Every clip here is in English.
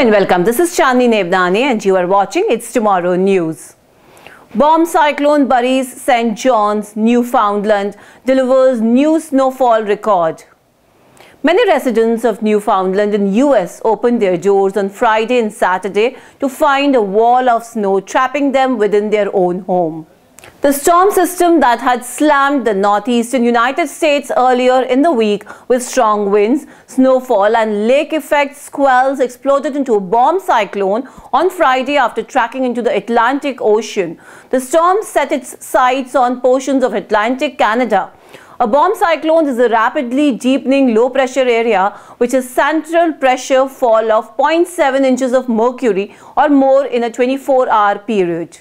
And welcome. This is Chandni Nebdani and you are watching It's Tomorrow News. Bomb cyclone buries St. John's, Newfoundland, delivers new snowfall record. Many residents of Newfoundland in US opened their doors on Friday and Saturday to find a wall of snow trapping them within their own home. The storm system that had slammed the northeastern United States earlier in the week with strong winds, snowfall and lake effect squalls exploded into a bomb cyclone on Friday after tracking into the Atlantic Ocean. The storm set its sights on portions of Atlantic Canada. A bomb cyclone is a rapidly deepening low pressure area which has central pressure fall of 0.7 inches of mercury or more in a 24 hour period.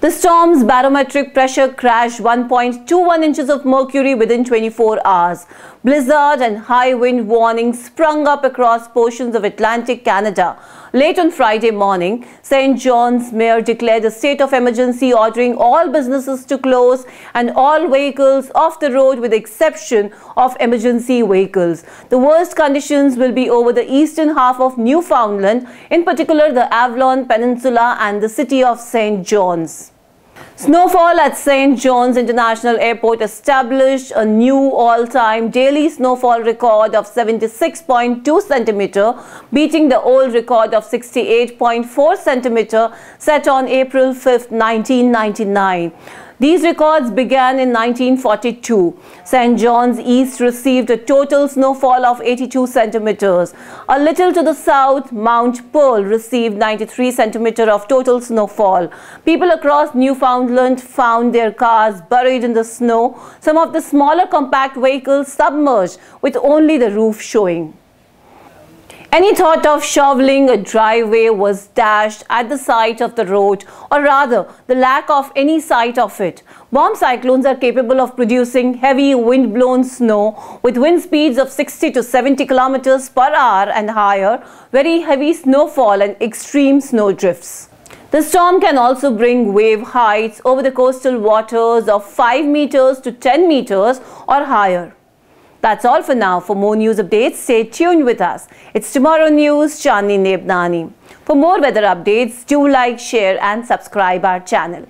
The storm's barometric pressure crashed 1.21 inches of mercury within 24 hours. Blizzard and high wind warnings sprung up across portions of Atlantic Canada. Late on Friday morning, St. John's mayor declared a state of emergency ordering all businesses to close and all vehicles off the road with the exception of emergency vehicles. The worst conditions will be over the eastern half of Newfoundland, in particular the Avalon Peninsula and the city of St. John's. Snowfall at St. John's International Airport established a new all-time daily snowfall record of 76.2 centimeter, beating the old record of 68.4 centimeter set on April 5, 1999. These records began in 1942. St. John's East received a total snowfall of 82 centimeters. A little to the south, Mount Pearl received 93 centimeters of total snowfall. People across Newfoundland found their cars buried in the snow, some of the smaller compact vehicles submerged with only the roof showing. Any thought of shoveling a driveway was dashed at the sight of the road or rather the lack of any sight of it. Bomb cyclones are capable of producing heavy wind-blown snow with wind speeds of 60 to 70 kilometers per hour and higher, very heavy snowfall and extreme snow drifts. The storm can also bring wave heights over the coastal waters of 5 meters to 10 meters or higher. That's all for now. For more news updates, stay tuned with us. It's Tomorrow News, Chandni Nebnani. For more weather updates, do like, share and subscribe our channel.